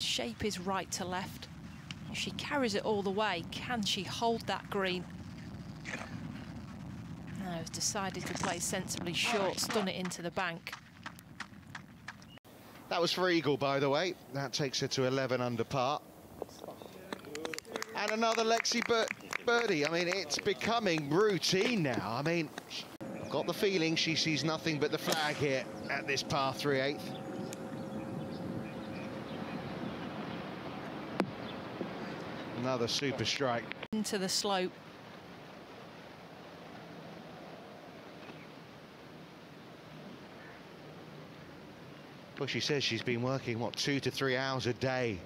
Shape is right to left. If she carries it all the way, can she hold that green? No, has decided to play sensibly short, stun it into the bank. That was for Eagle, by the way. That takes her to 11 under par. And another Lexi Bir birdie. I mean, it's becoming routine now. I mean, got the feeling she sees nothing but the flag here at this par 3 8 Another super strike. Into the slope. Well, she says she's been working, what, two to three hours a day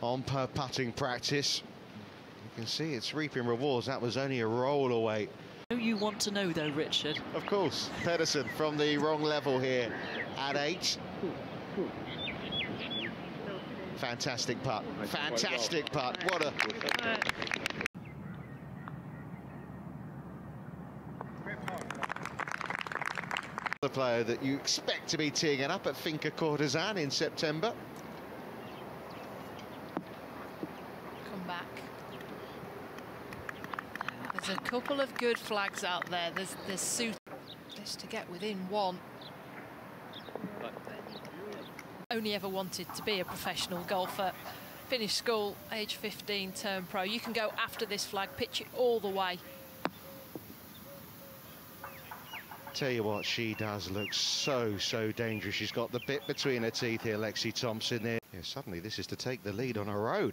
on per putting practice. You can see it's reaping rewards. That was only a roll away. Do you want to know, though, Richard. Of course, Pedersen from the wrong level here at eight. Fantastic putt. Fantastic putt. What a... The player that you expect to be teeing it up at Finca Cortesin in September. Come back. There's a couple of good flags out there. There's there's suit this to get within one. Only ever wanted to be a professional golfer. Finished school, age 15, turn pro. You can go after this flag, pitch it all the way. Tell you what, she does look so, so dangerous. She's got the bit between her teeth here, Lexi Thompson there. Yeah, suddenly this is to take the lead on her own.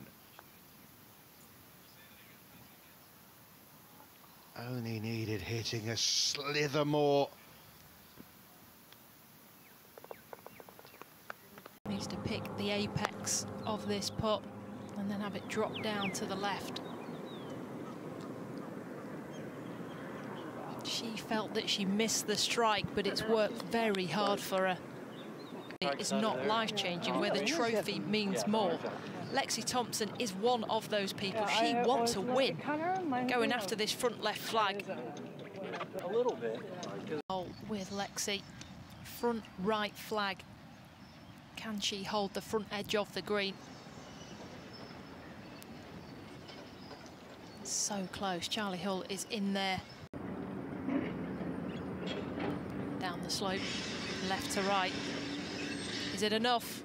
Only needed hitting a slither more. To pick the apex of this putt and then have it drop down to the left. She felt that she missed the strike, but it's worked very hard for her. It's not life-changing, where the trophy means more. Lexi Thompson is one of those people. She wants to win. Going after this front left flag. A little bit. Oh, with Lexi. Front right flag. Can she hold the front edge of the green? So close. Charley Hull is in there. Down the slope, left to right. Is it enough?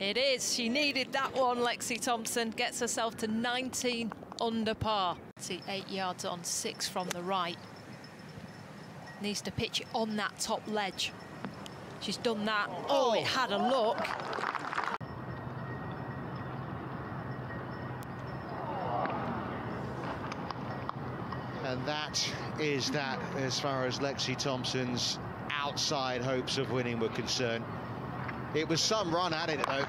It is. She needed that one, Lexi Thompson. Gets herself to 19 under par. See, eight yards on, six from the right. Needs to pitch it on that top ledge. She's done that. Oh. oh, it had a look. And that is that as far as Lexi Thompson's outside hopes of winning were concerned. It was some run at it, though.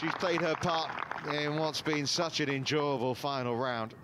She's played her part in what's been such an enjoyable final round.